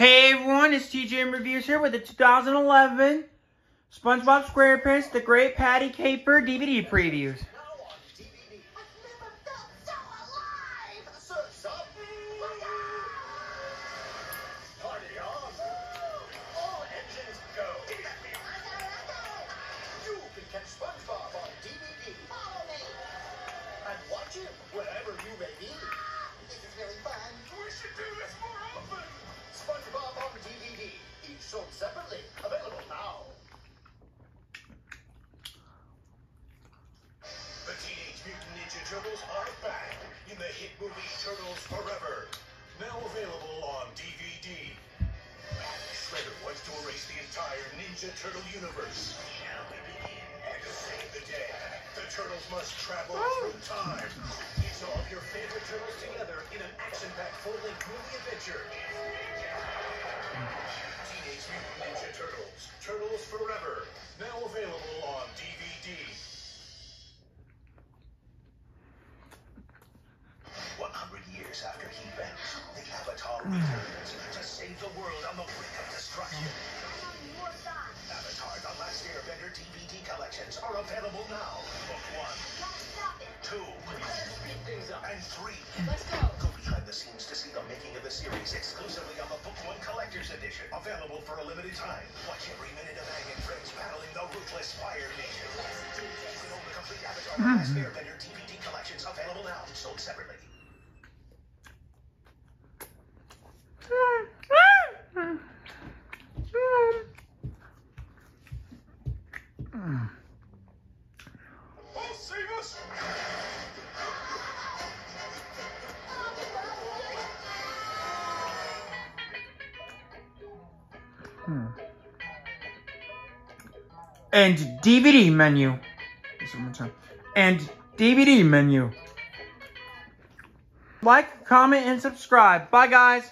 Hey everyone, it's TJM Reviews here with the 2011 SpongeBob SquarePants The Great Patty Caper DVD previews. Turtles are back in the hit movie Turtles Forever. Now available on DVD. Shredder wants to erase the entire Ninja Turtle universe. Shall we begin? And to save the day, the Turtles must travel oh. through time. It's all of your favorite Turtles together in an action-packed full-length movie adventure. Teenage Mutant Ninja Turtles. Turtles to save the world on the brink of destruction. Avatar The Last Airbender DVD collections are available now. Book one, two, and three. Let's go. Go behind the scenes to see the making of the series exclusively on the Book One Collector's Edition. Available for a limited time. Watch every minute of Aang and friends battling the ruthless Fire Nation. Avatar The Last Airbender DVD collections available now. Sold separately. Hmm. And DVD menu. And DVD menu. Like, comment, and subscribe. Bye guys.